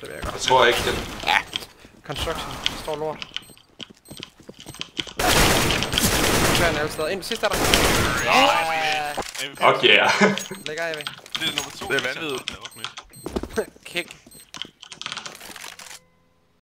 Det vil jeg godt. Jeg tror ikke, den... Ja. Construction. Der står lort. Kører alle steder. Ind, sidst er der. Fuck yeah. Lækker, Ivy. Det er nummer to. Det er vanvittigt. Kick.